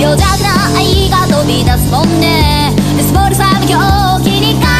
病弱な愛が飛び出すもんね。スポルサム狂気に変え